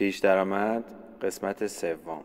پیش درآمد قسمت سوم.